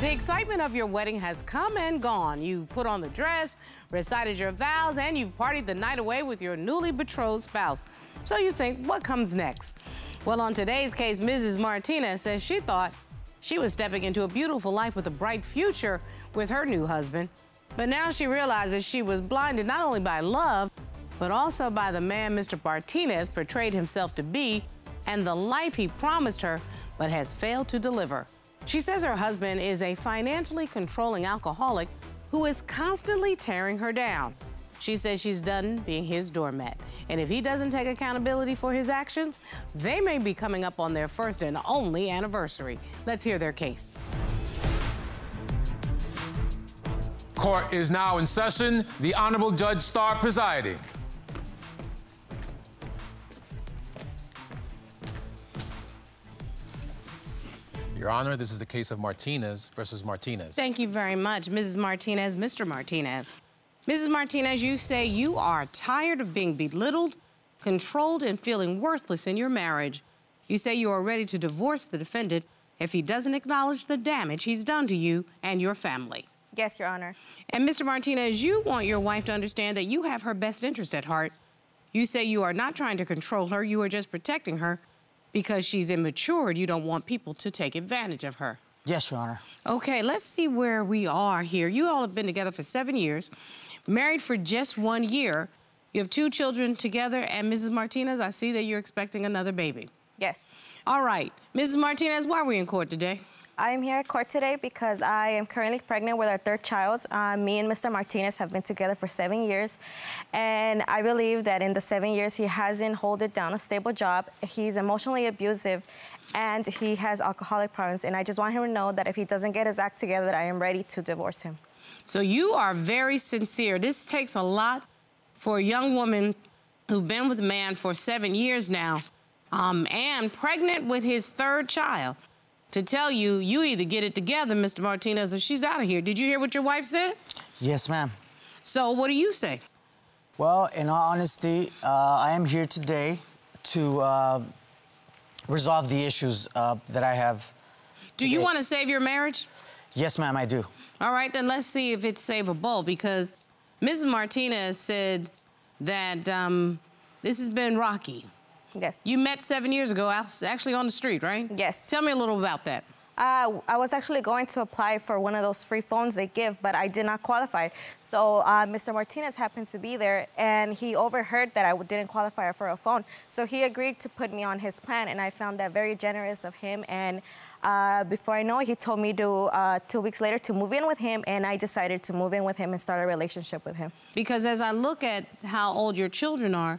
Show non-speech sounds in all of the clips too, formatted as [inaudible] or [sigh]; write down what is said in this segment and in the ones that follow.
The excitement of your wedding has come and gone. You've put on the dress, recited your vows, and you've partied the night away with your newly betrothed spouse. So you think, what comes next? Well, on today's case, Mrs. Martinez says she thought she was stepping into a beautiful life with a bright future with her new husband. But now she realizes she was blinded not only by love, but also by the man Mr. Martinez portrayed himself to be and the life he promised her but has failed to deliver. She says her husband is a financially controlling alcoholic who is constantly tearing her down. She says she's done being his doormat. And if he doesn't take accountability for his actions, they may be coming up on their first and only anniversary. Let's hear their case. Court is now in session. The Honorable Judge Star presiding. Your Honor, this is the case of Martinez versus Martinez. Thank you very much, Mrs. Martinez, Mr. Martinez. Mrs. Martinez, you say you are tired of being belittled, controlled, and feeling worthless in your marriage. You say you are ready to divorce the defendant if he doesn't acknowledge the damage he's done to you and your family. Yes, Your Honor. And Mr. Martinez, you want your wife to understand that you have her best interest at heart. You say you are not trying to control her, you are just protecting her because she's immature. You don't want people to take advantage of her. Yes, Your Honor. Okay, let's see where we are here. You all have been together for seven years, married for just one year. You have two children together, and Mrs. Martinez, I see that you're expecting another baby. Yes. All right, Mrs. Martinez, why are we in court today? I am here at court today because I am currently pregnant with our third child. Uh, me and Mr. Martinez have been together for seven years, and I believe that in the seven years he hasn't holded down a stable job. He's emotionally abusive, and he has alcoholic problems. And I just want him to know that if he doesn't get his act together, that I am ready to divorce him. So you are very sincere. This takes a lot for a young woman who's been with a man for seven years now, um, and pregnant with his third child to tell you, you either get it together, Mr. Martinez, or she's out of here. Did you hear what your wife said? Yes, ma'am. So what do you say? Well, in all honesty, uh, I am here today to uh, resolve the issues uh, that I have. Do you want to save your marriage? Yes, ma'am, I do. All right, then let's see if it's savable because Mrs. Martinez said that um, this has been rocky. Yes. You met seven years ago, actually on the street, right? Yes. Tell me a little about that. Uh, I was actually going to apply for one of those free phones they give, but I did not qualify. So uh, Mr. Martinez happened to be there, and he overheard that I didn't qualify for a phone. So he agreed to put me on his plan, and I found that very generous of him. And uh, before I know it, he told me to uh, two weeks later to move in with him, and I decided to move in with him and start a relationship with him. Because as I look at how old your children are,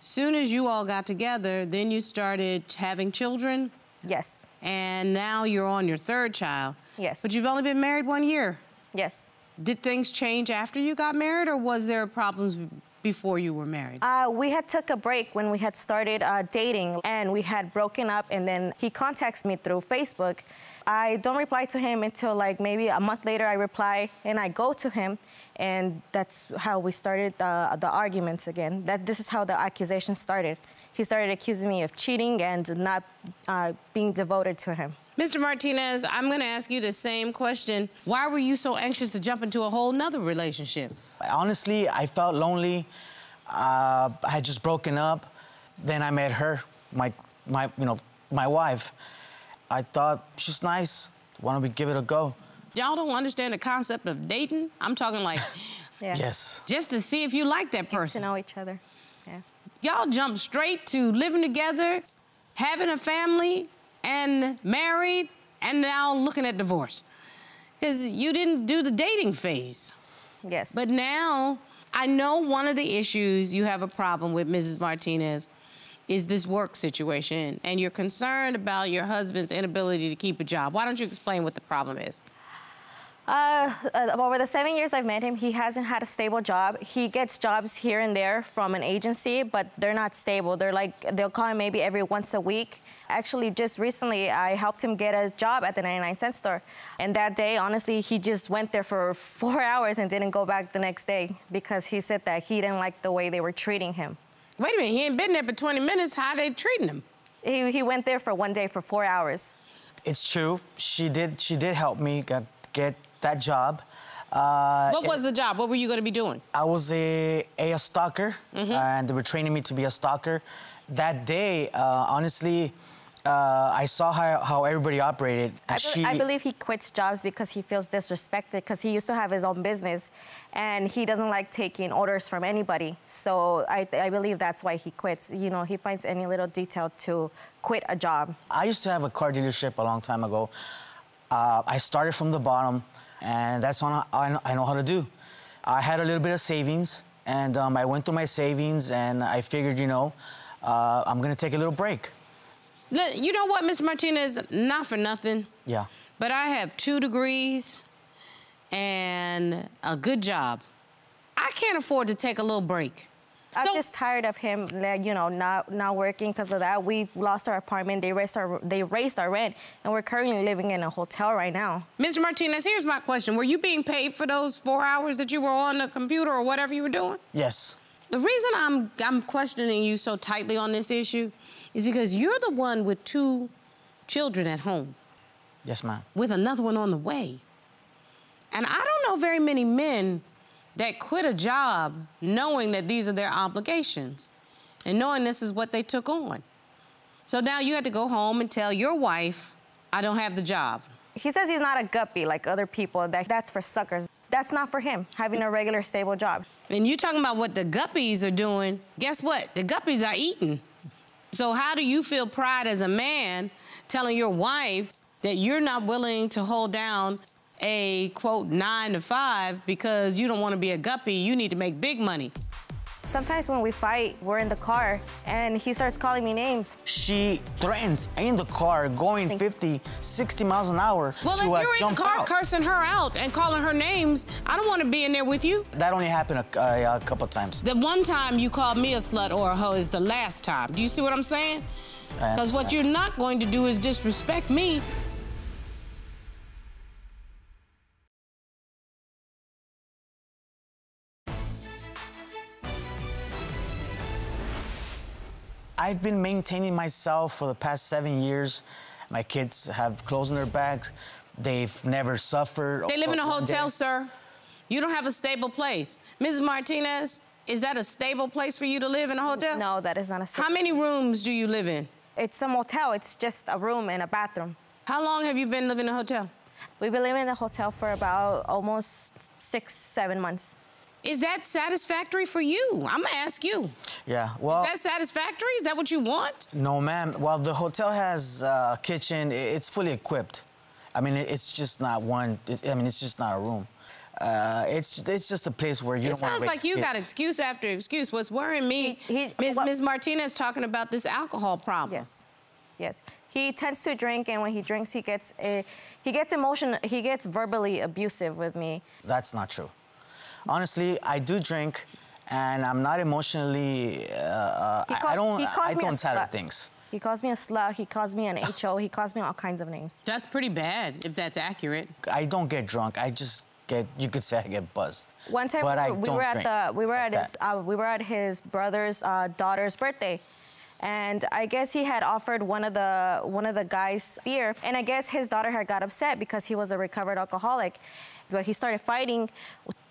soon as you all got together, then you started having children. Yes. And now you're on your third child. Yes. But you've only been married one year. Yes. Did things change after you got married, or was there problems before you were married? Uh, we had took a break when we had started uh, dating, and we had broken up. And then he contacts me through Facebook. I don't reply to him until like maybe a month later. I reply and I go to him, and that's how we started the, the arguments again. That this is how the accusation started. He started accusing me of cheating and not uh, being devoted to him. Mr. Martinez, I'm going to ask you the same question. Why were you so anxious to jump into a whole nother relationship? Honestly, I felt lonely. Uh, I had just broken up. Then I met her, my, my, you know, my wife. I thought she's nice. Why don't we give it a go? Y'all don't understand the concept of dating. I'm talking like, [laughs] Yeah. Yes. just to see if you like that person. Get To know each other. Yeah. Y'all jump straight to living together, having a family, and married, and now looking at divorce. Because you didn't do the dating phase. Yes. But now, I know one of the issues you have a problem with, Mrs. Martinez, is this work situation, and you're concerned about your husband's inability to keep a job. Why don't you explain what the problem is? Uh, uh, over the seven years I've met him, he hasn't had a stable job. He gets jobs here and there from an agency, but they're not stable. They're like, they'll call him maybe every once a week. Actually, just recently, I helped him get a job at the 99 cent store. And that day, honestly, he just went there for four [laughs] hours and didn't go back the next day because he said that he didn't like the way they were treating him. Wait a minute, he ain't been there for 20 minutes. How they treating him? He, he went there for one day for four hours. It's true. She did. She did help me get, get that job. Uh, What was the job? What were you going to be doing? I was a, a stocker, Mm-hmm. and they were training me to be a stocker. That day, uh, honestly, uh, I saw how, how everybody operated. I, be- she, I believe he quits jobs because he feels disrespected because he used to have his own business and he doesn't like taking orders from anybody. So I, I believe that's why he quits. You know, he finds any little detail to quit a job. I used to have a car dealership a long time ago. Uh, I started from the bottom, and that's what I, I know how to do. I had a little bit of savings, and um, I went through my savings, and I figured, you know, uh, I'm gonna take a little break. Look, You know what, Mr. Martinez? Not for nothing, Yeah. but I have two degrees and a good job. I can't afford to take a little break. I'm So- just tired of him, like, you know, not not working because of that. We've lost our apartment. They raised our they raised our rent, and we're currently living in a hotel right now. Mr. Martinez, here's my question. Were you being paid for those four hours that you were on the computer or whatever you were doing? Yes. The reason I'm I'm questioning you so tightly on this issue is because you're the one with two children at home Yes, ma'am. with another one on the way. And I don't know very many men that quit a job knowing that these are their obligations and knowing this is what they took on. So now you had to go home and tell your wife, I don't have the job. He says he's not a guppy like other people. That that's for suckers. That's not for him. Having a regular stable job. And you're talking about what the guppies are doing. Guess what? The guppies are eating. So how do you feel pride as a man telling your wife that you're not willing to hold down a quote nine to five because you don't want to be a guppy, you need to make big money. Sometimes when we fight, we're in the car and he starts calling me names. She threatens in the car going 50, 60 miles an hour Well, to if uh, you're in the car out. cursing her out and calling her names, I don't want to be in there with you. That only happened a, uh, a couple times. The one time you called me a slut or a hoe is the last time. Do you see what I'm saying? Because what you're not going to do is disrespect me. I've been maintaining myself for the past seven years. My kids have clothes in their bags. They've never suffered. They live in a hotel, day. sir. You don't have a stable place. Mrs. Martinez, is that a stable place for you to live in a hotel? No, that is not a stable How many rooms do you live in? It's a motel. It's just a room and a bathroom. How long have you been living in a hotel? We've been living in the hotel for about almost six, seven months. Is that satisfactory for you? I'm gonna ask you. Yeah. Well, Is that satisfactory? Is that what you want? no, ma'am. Well, the hotel has a kitchen. It's fully equipped. I mean, it's just not one. it- I mean, it's just not a room. Uh, it's it's just a place where you It don't want to sounds to like you got excuse after excuse. What's worrying me, He- he- Ms. what- Ms. Martinez talking about this alcohol problem. Yes, yes. He tends to drink, and when he drinks, he gets uh, he gets emotional. He gets verbally abusive with me. That's not true. Honestly, I do drink, and I'm not emotionally. Uh, He I- call- I don't. he I me a don't tatter slut. things. He calls me a slut. He calls me an HO. He calls me all kinds of names. That's pretty bad if that's accurate. I don't get drunk. I just get. You could say I get buzzed. One time but we I were, we don't were at drink the we were like at his uh, we were at his brother's uh, daughter's birthday, and I guess he had offered one of the one of the guys beer, and I guess his daughter had got upset because he was a recovered alcoholic, but he started fighting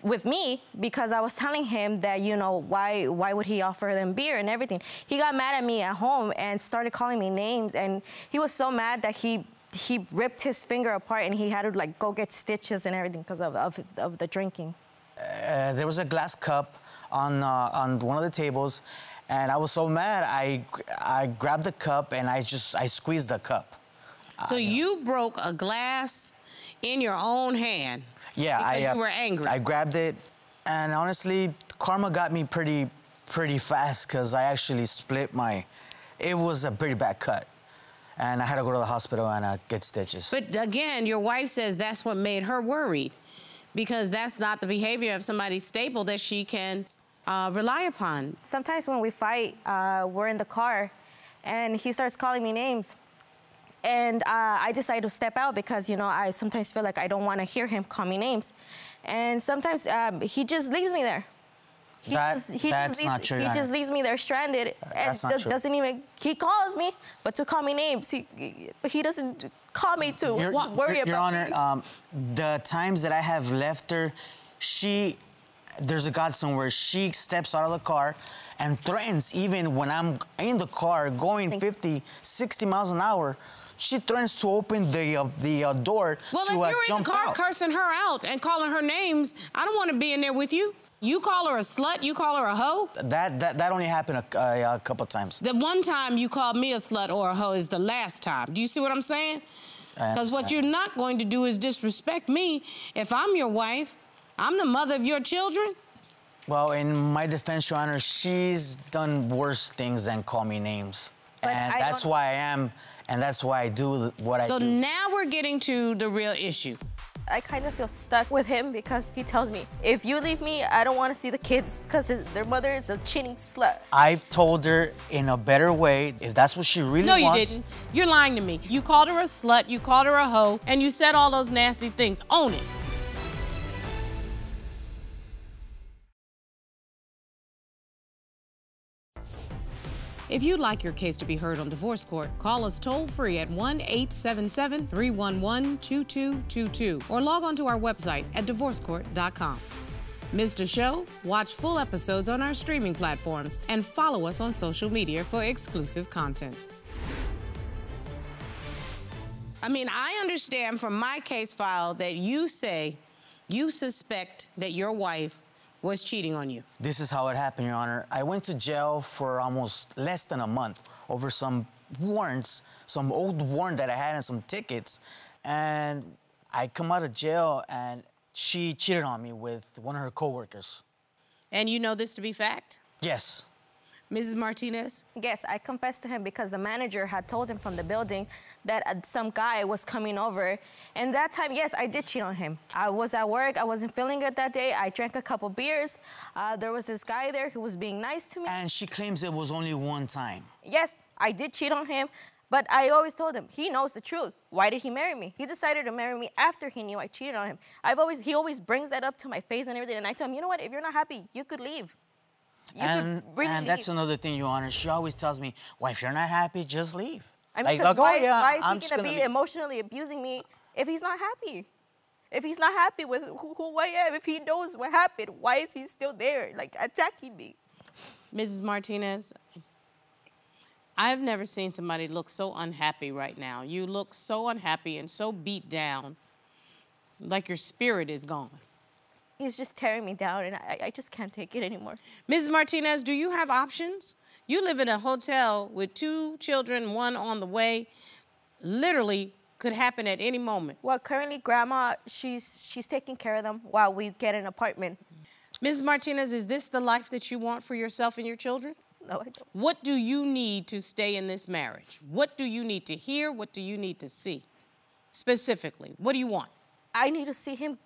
with me because I was telling him that you know why why would he offer them beer and everything. He got mad at me at home and started calling me names, and he was so mad that he. He ripped his finger apart and he had to like go get stitches and everything because of, of, of the drinking. Uh, there was a glass cup on uh, on one of the tables, and I was so mad. I I grabbed the cup and I just I squeezed the cup. So you broke a glass in your own hand. Yeah, I because uh, you were angry. I grabbed it, and honestly, karma got me pretty pretty fast because I actually split my. It was a pretty bad cut, and I had to go to the hospital and uh, get stitches. But again, your wife says that's what made her worried because that's not the behavior of somebody stable that she can uh, rely upon. sometimes when we fight, uh, we're in the car, and he starts calling me names. And uh, I decide to step out because, you know, I sometimes feel like I don't want to hear him call me names. And sometimes um, he just leaves me there. He That- just, he that's just not leaves, true, He just leaves me there stranded and that's not does, true. doesn't even. He calls me, but to call me names, he he doesn't call me to Your, worry Your- about. Your Honor, um, the times that I have left her, she, there's a godsend where she steps out of the car and threatens, even when I'm in the car going Thank 50, 60 miles an hour, she threatens to open the uh, the uh, door Well, to if uh, you're in jump the car out. cursing her out and calling her names, I don't want to be in there with you. You call her a slut, you call her a hoe. That, that that only happened a, a, a couple times. The one time you called me a slut or a hoe is the last time. Do you see what I'm saying? I Because what you're not going to do is disrespect me. If I'm your wife, I'm the mother of your children. Well, in my defense, Your Honor, she's done worse things than call me names, But and I that's don't- why I am, and that's why I do what I So do. So now we're getting to the real issue. I kind of feel stuck with him because he tells me, if you leave me, I don't want to see the kids because their mother is a cheating slut. I told her in a better way if that's what she really No, you didn't. You're lying to me. You called her a slut, you called her a hoe, and you said all those nasty things. Own it. If you'd like your case to be heard on divorce court, call us toll free at 1 877 311 2222 or log on to our website at divorcecourt.com. Missed a show? Watch full episodes on our streaming platforms and follow us on social media for exclusive content. I mean, I understand from my case file that you say you suspect that your wife was cheating on you. This is how it happened, Your Honor. I went to jail for almost less than a month over some warrants, some old warrant that I had and some tickets. And I come out of jail and she cheated on me with one of her coworkers. And you know this to be fact? Yes. Mrs. Martinez? Yes, I confessed to him because the manager had told him from the building that uh, some guy was coming over. And that time, yes, I did cheat on him. I was at work. I wasn't feeling good that day. I drank a couple beers. Uh, there was this guy there who was being nice to me. And she claims it was only one time. Yes, I did cheat on him. But I always told him he knows the truth. Why did he marry me? He decided to marry me after he knew I cheated on him. I've always he always brings that up to my face and everything, and I tell him, you know what? If you're not happy, you could leave. You and could really and that's leave. another thing, Your Honor. She always tells me, well, if you're not happy, just leave. I mean, like, 'cause like, oh, why, oh, yeah, why is I'm he just gonna, gonna be leave. emotionally abusing me if he's not happy? If he's not happy with who, who I am, if he knows what happened, why is he still there, like attacking me? Mrs. Martinez, I've never seen somebody look so unhappy right now. You look so unhappy and so beat down, like your spirit is gone. He's just tearing me down, and I, I just can't take it anymore. Ms. Martinez, do you have options? You live in a hotel with two children, one on the way. Literally could happen at any moment. Well, currently, Grandma, she's she's taking care of them while we get an apartment. Ms. Martinez, is this the life that you want for yourself and your children? No, I don't. What do you need to stay in this marriage? What do you need to hear? What do you need to see? Specifically, what do you want? I need to see him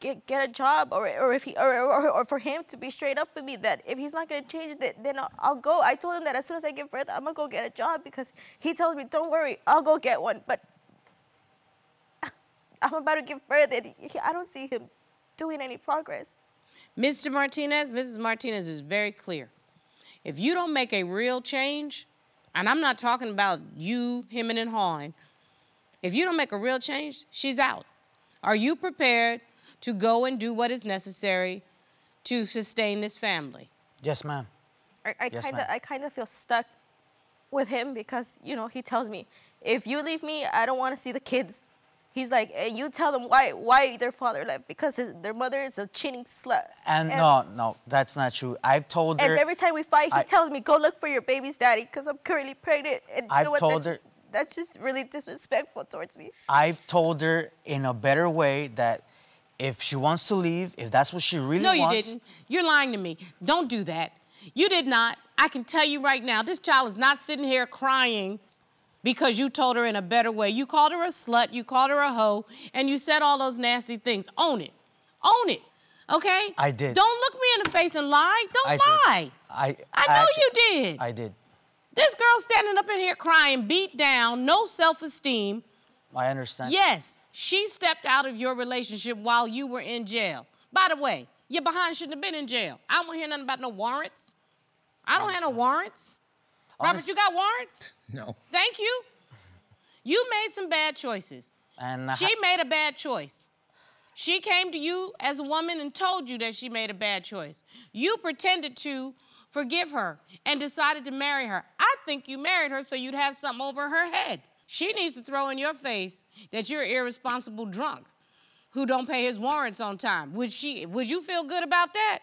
get get a job, or or if he or, or, or for him to be straight up with me that if he's not gonna change, that then I'll, I'll go. I told him that as soon as I give birth, I'm gonna go get a job because he tells me, "Don't worry, I'll go get one." But [laughs] I'm about to give birth, and he, I don't see him doing any progress. Mr. Martinez, Mrs. Martinez is very clear. If you don't make a real change, and I'm not talking about you, him, and hawing, if you don't make a real change, she's out. Are you prepared to go and do what is necessary to sustain this family? Yes, ma'am. I, I Yes, kind of. I kind of feel stuck with him because you know he tells me if you leave me, I don't want to see the kids. He's like, and you tell them why why their father left because his, their mother is a cheating slut. And, no, no, that's not true. I've told her. And every time we fight, he I- tells me, "Go look for your baby's daddy," because I'm currently pregnant. And you I've know what? told that's, her- just, that's just really disrespectful towards me. I've told her in a better way that if she wants to leave, if that's what she really No, you wants, didn't. You're lying to me. Don't do that. You did not. I can tell you right now, this child is not sitting here crying because you told her in a better way. You called her a slut, you called her a hoe, and you said all those nasty things. Own it. Own it. Okay? I did. Don't look me in the face and lie. Don't I lie. did. I, I know actually- you did. I did. this girl standing up in here crying, beat down, no self esteem. I understand. Yes, she stepped out of your relationship while you were in jail. By the way, Your behind shouldn't have been in jail. I don't want to hear nothing about no warrants. I don't have no warrants. Robert, you got warrants? [laughs] No. Thank you. You made some bad choices. And I She made a bad choice. She came to you as a woman and told you that she made a bad choice. You pretended to forgive her and decided to marry her. I think you married her so you'd have something over her head. She needs to throw in your face that you're an irresponsible drunk who don't pay his warrants on time. Would she would you feel good about that?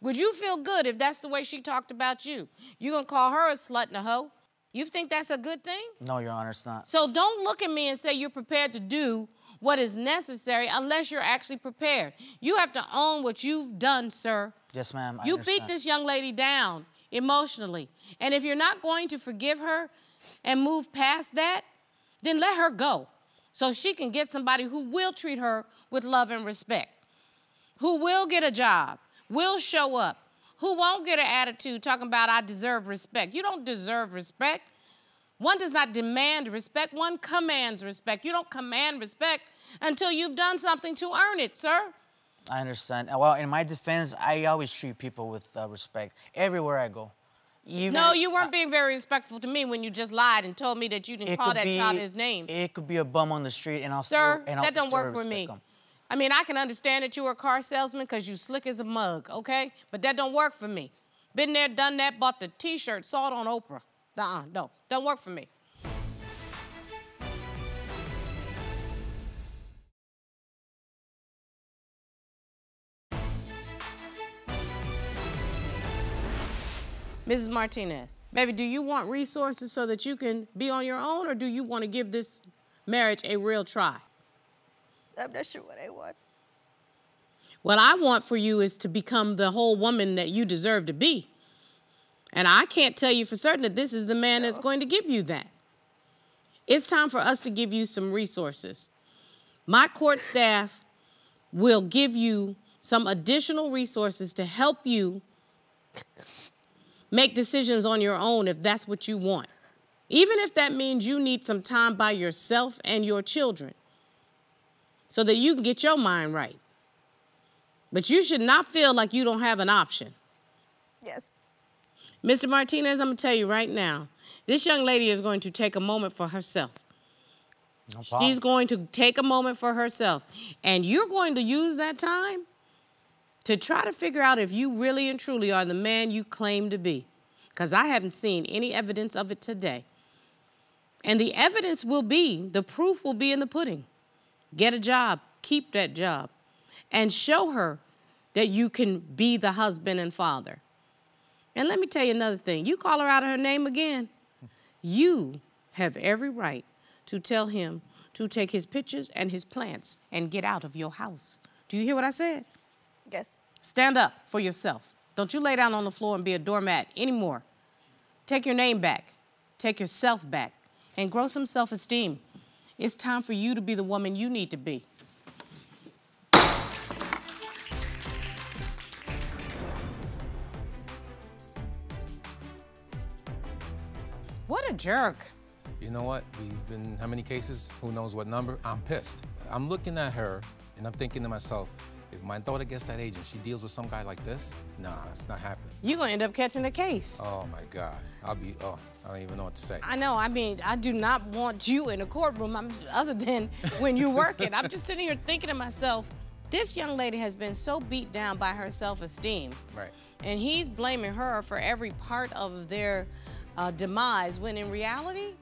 Would you feel good if that's the way she talked about you? You gonna call her a slut and a hoe? You think that's a good thing? no, Your Honor, it's not. So don't look at me and say you're prepared to do what is necessary unless you're actually prepared. You have to own what you've done, sir. Yes, ma'am. I You beat this young lady down emotionally. And if you're not going to forgive her and move past that, then let her go so she can get somebody who will treat her with love and respect, who will get a job, will show up, who won't get an attitude talking about, I deserve respect. You don't deserve respect. One does not demand respect, one commands respect. You don't command respect until you've done something to earn it, sir. I understand. Well, in my defense, I always treat people with uh, respect everywhere I go. Even, No, you weren't being very respectful to me when you just lied and told me that you didn't call that be, child his name. It could be a bum on the street, and I'll Sir, still, and I'll that don't work with me. 'em. I mean, I can understand that you were a car salesman because you slick as a mug, okay? But that don't work for me. Been there, done that, bought the t-shirt, saw it on Oprah. Uh-uh, no, don't work for me. Mrs. Martinez, baby, do you want resources so that you can be on your own, or do you want to give this marriage a real try? I'm not sure what I want. What I want for you is to become the whole woman that you deserve to be. And I can't tell you for certain that this is the man that's going to give you that. It's time for us to give you some resources. My court staff will give you some additional resources to help you make decisions on your own if that's what you want. Even if that means you need some time by yourself and your children so that you can get your mind right. But you should not feel like you don't have an option. Yes. Mr. Martinez, I'm gonna tell you right now, this young lady is going to take a moment for herself. No problem. She's going to take a moment for herself. And you're going to use that time to try to figure out if you really and truly are the man you claim to be. Because I haven't seen any evidence of it today. And the evidence will be, the proof will be in the pudding. Get a job, keep that job, and show her that you can be the husband and father. And let me tell you another thing you call her out of her name again, you have every right to tell him to take his pictures and his plants and get out of your house. Do you hear what I said? Yes. Stand up for yourself. Don't you lay down on the floor and be a doormat anymore. Take your name back, take yourself back, and grow some self esteem. It's time for you to be the woman you need to be. What a jerk. You know what? We've been, how many cases? Who knows what number? I'm pissed. I'm looking at her and I'm thinking to myself, if my daughter gets that agent, she deals with some guy like this, nah, it's not happening. You're gonna end up catching the case. Oh my God. I'll be, oh, I don't even know what to say. I know. I mean, I do not want you in a courtroom. I'm, other than when you're working, I'm just sitting here thinking to myself, this young lady has been so beat down by her self-esteem, Right. and he's blaming her for every part of their uh, demise. When in reality,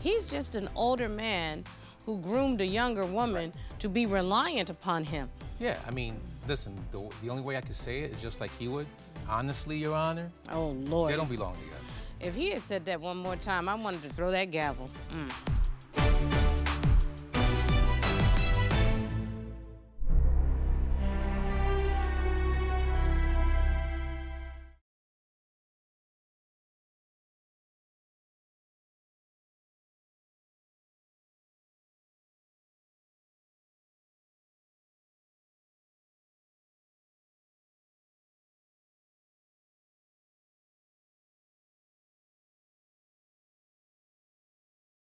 he's just an older man who groomed a younger woman to be reliant upon him. Yeah, I mean, listen, the, the only way I could say it is just like he would. Honestly, Your Honor, Oh Lord! they don't belong together. If he had said that one more time, I wanted to throw that gavel. Mm.